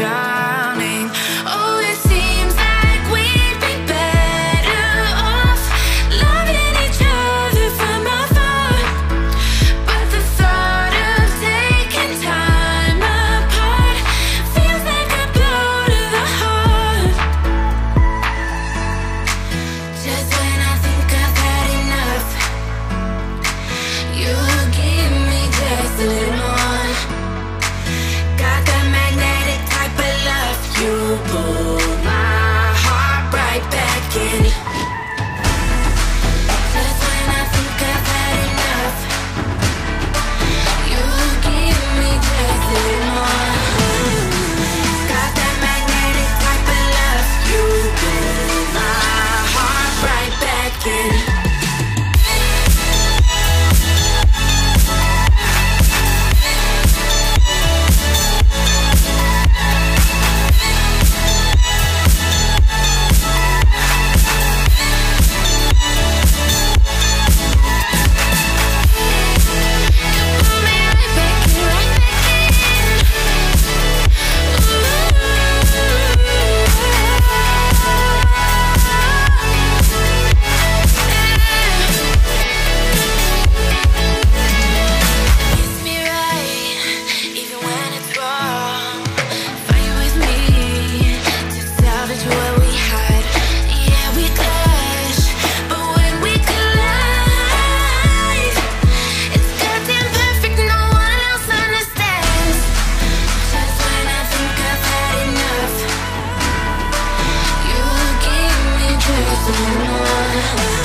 love tonight